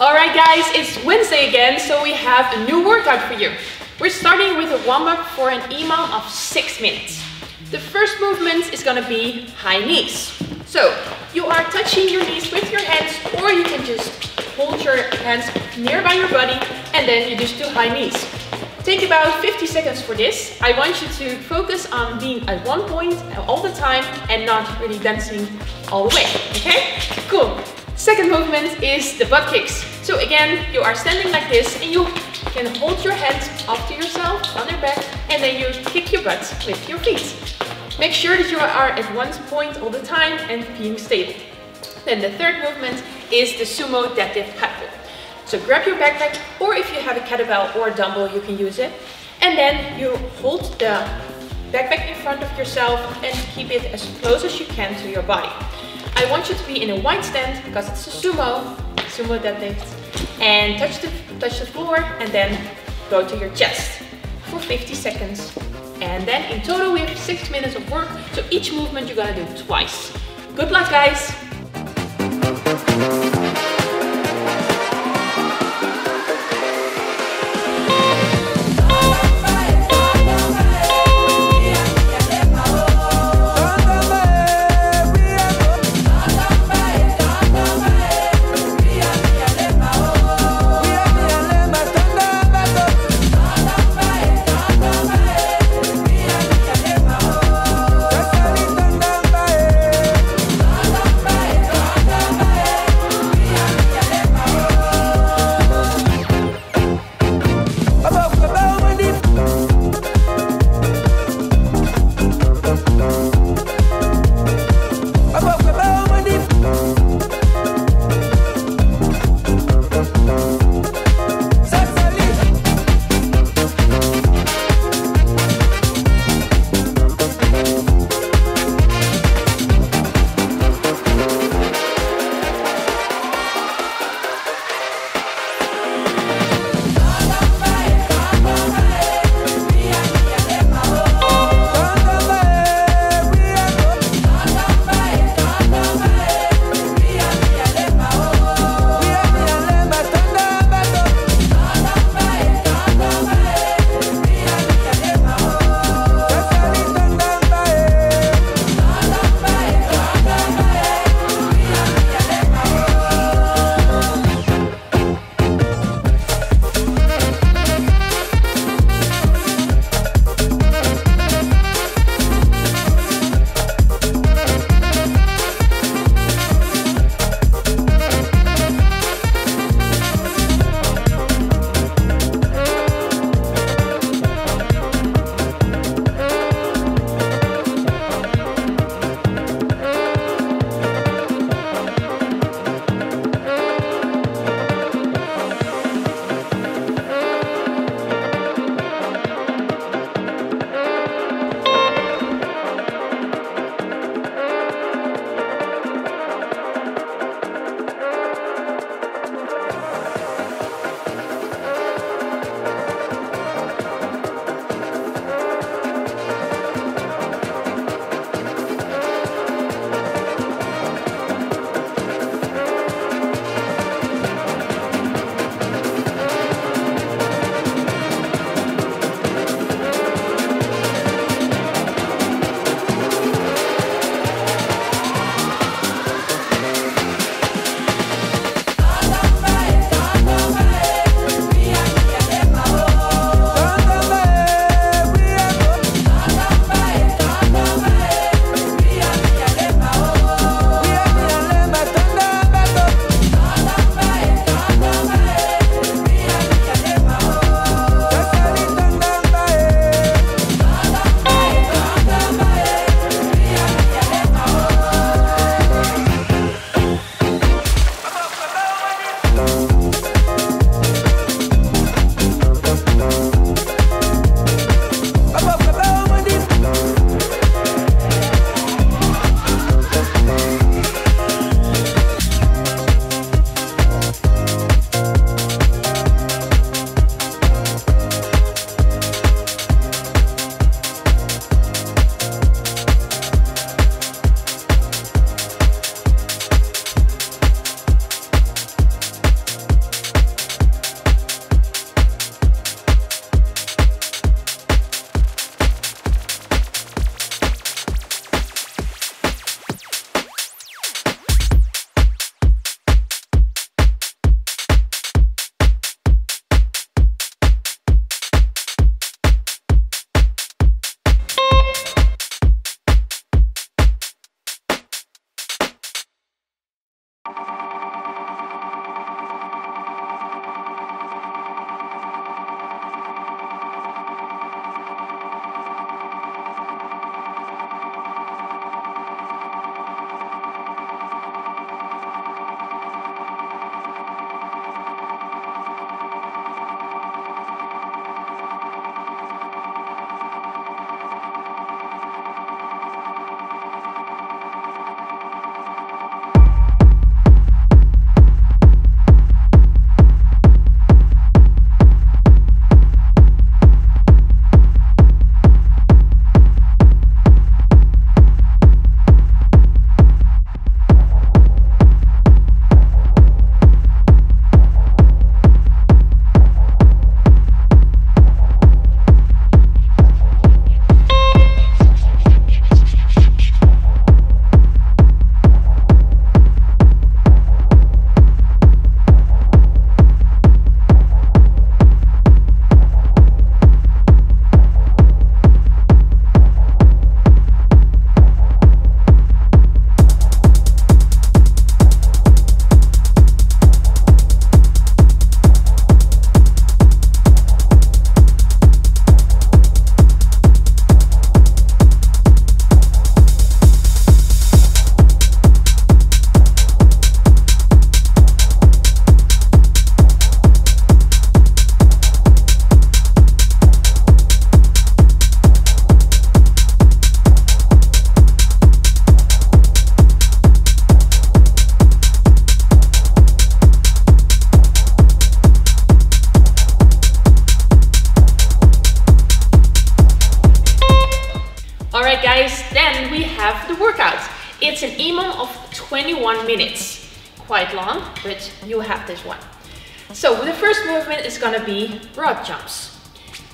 Alright guys, it's Wednesday again, so we have a new workout for you. We're starting with a warm-up for an EMOM of 6 minutes. The first movement is gonna be high knees. So, you are touching your knees with your hands, or you can just hold your hands nearby your body, and then you just do high knees. Take about 50 seconds for this. I want you to focus on being at one point all the time and not really dancing all the way, okay? Cool. Second movement is the butt kicks. So again, you are standing like this and you can hold your hands up to yourself on your back and then you kick your butt with your feet. Make sure that you are at one point all the time and being stable. Then the third movement is the sumo deadlift pull. So grab your backpack or if you have a kettlebell or a dumbbell, you can use it. And then you hold the backpack in front of yourself and keep it as close as you can to your body. I want you to be in a wide stance because it's a sumo, sumo deadlift. And touch the, touch the floor and then go to your chest for 50 seconds. And then in total we have six minutes of work. So each movement you're gonna do twice. Good luck guys!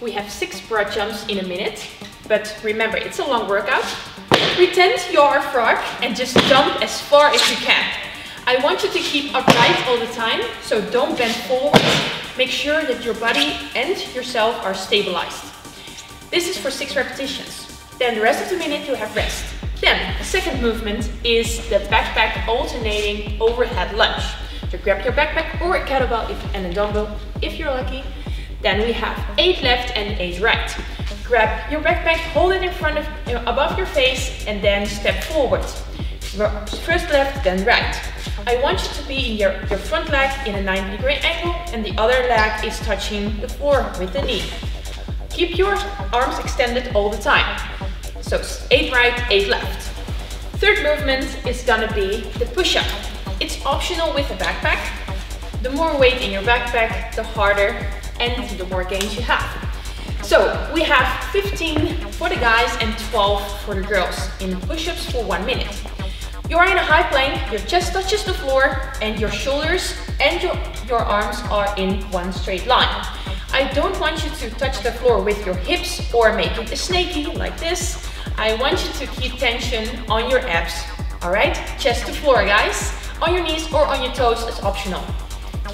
We have six broad jumps in a minute, but remember, it's a long workout. Pretend you're a frog and just jump as far as you can. I want you to keep upright all the time, so don't bend forward. Make sure that your body and yourself are stabilized. This is for six repetitions. Then the rest of the minute you have rest. Then the second movement is the backpack alternating overhead lunge. So grab your backpack or a kettlebell if, and a dumbbell if you're lucky. Then we have eight left and eight right. Grab your backpack, hold it in front of, know, above your face and then step forward. First left, then right. I want you to be in your, your front leg in a 90 degree angle and the other leg is touching the floor with the knee. Keep your arms extended all the time. So eight right, eight left. Third movement is gonna be the push-up. It's optional with a backpack. The more weight in your backpack, the harder and the more gains you have. So we have 15 for the guys and 12 for the girls in push-ups for one minute. You are in a high plank, your chest touches the floor and your shoulders and your, your arms are in one straight line. I don't want you to touch the floor with your hips or make it a snaky like this. I want you to keep tension on your abs, all right? Chest to floor, guys. On your knees or on your toes is optional.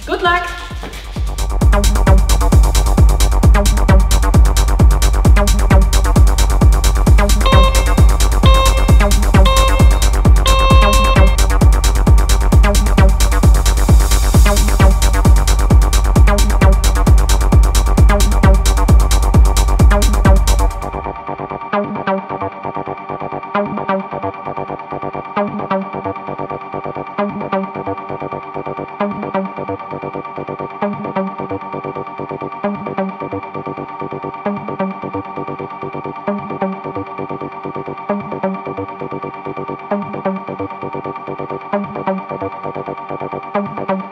Good luck. Thank you.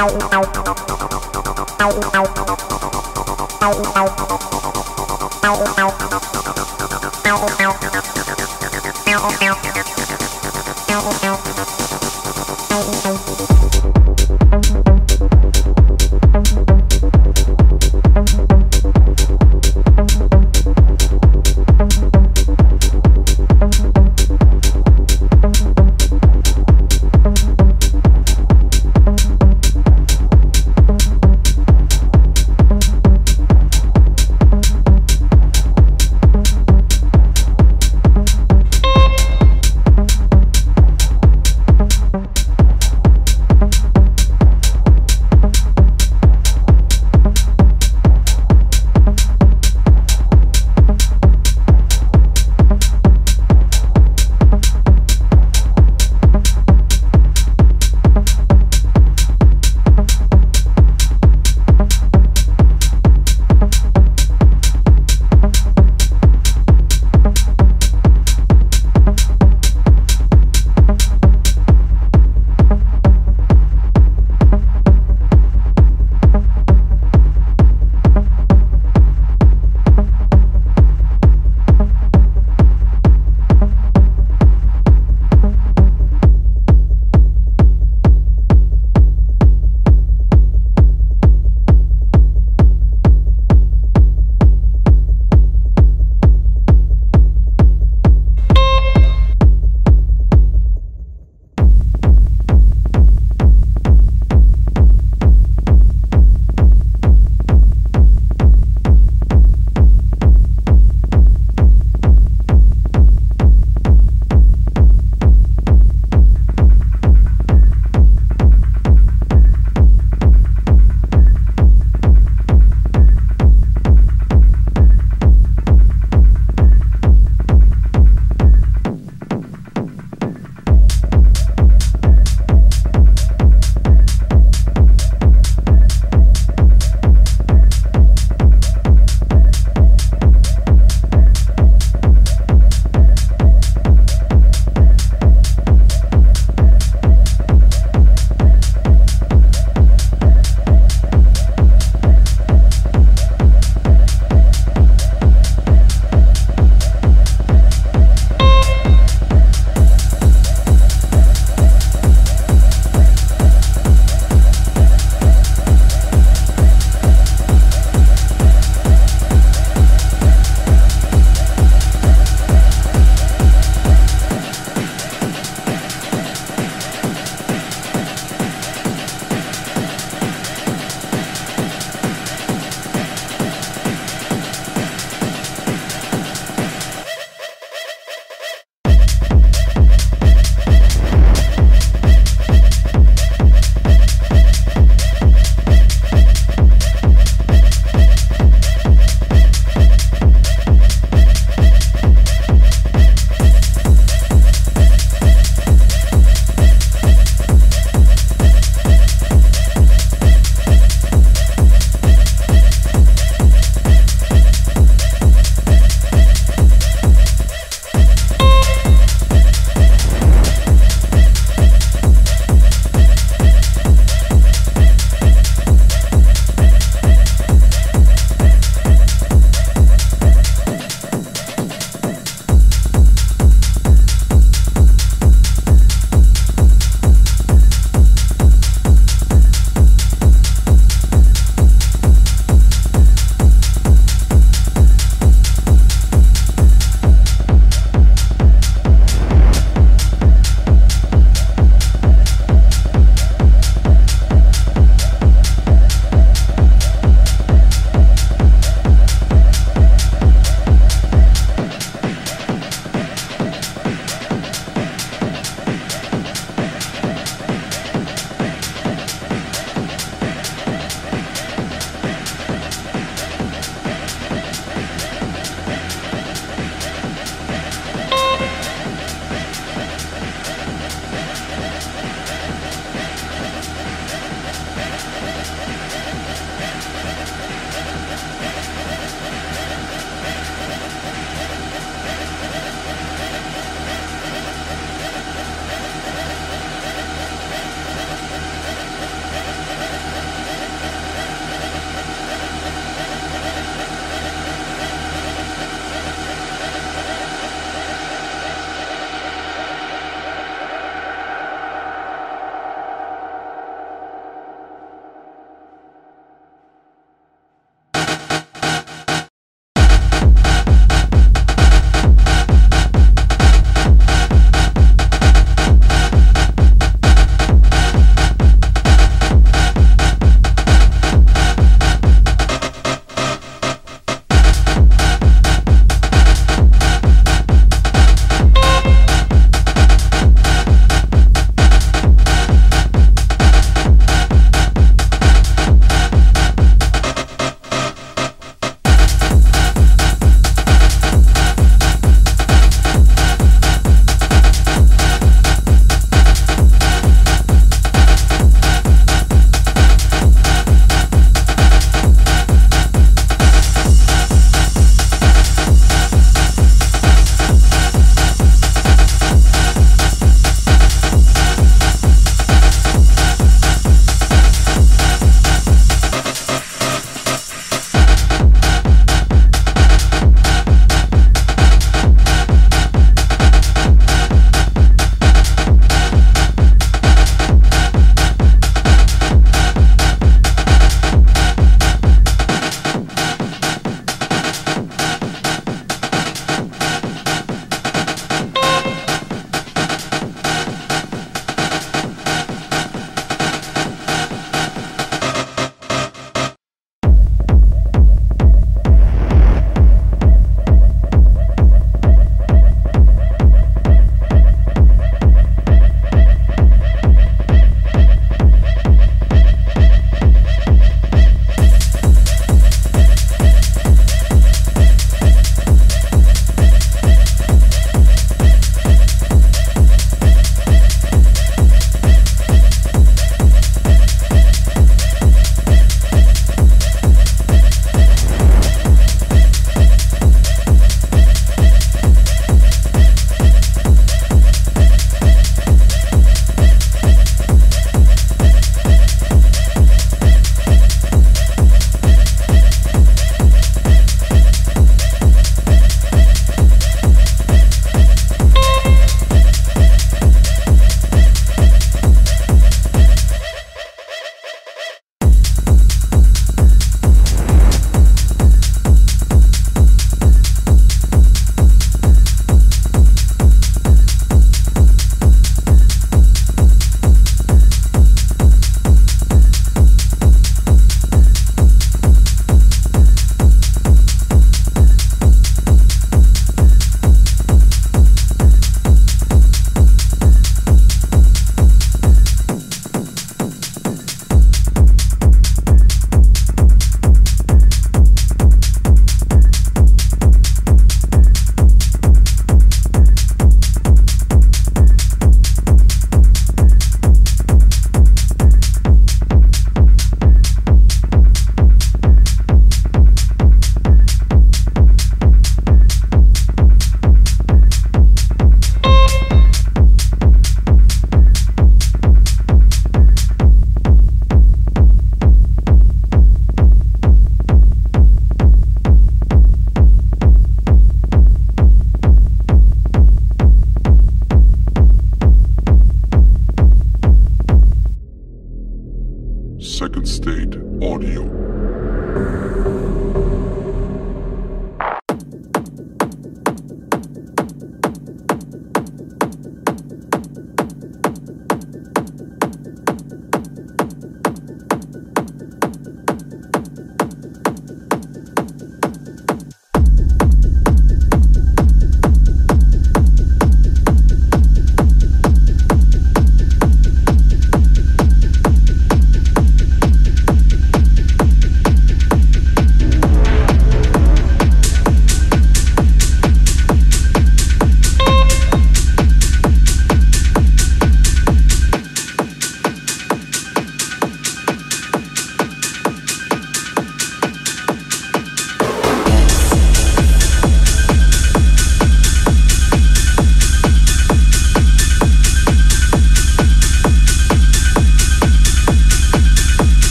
Thank you.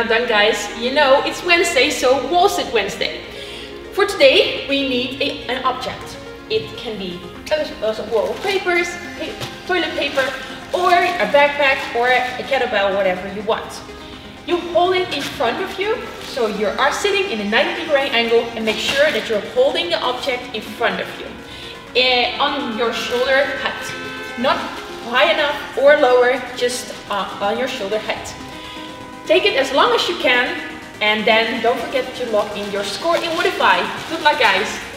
Not done guys. You know, it's Wednesday, so wall sit Wednesday. For today, we need a, an object. It can be a, roll of papers, pa toilet paper, or a backpack, or a kettlebell, whatever you want. You hold it in front of you, so you are sitting in a 90 degree angle and make sure that you're holding the object in front of you. Eh, on your shoulder height. Not high enough or lower, just uh, on your shoulder height. Take it as long as you can and then don't forget to log in your score in Wodify. Good luck guys!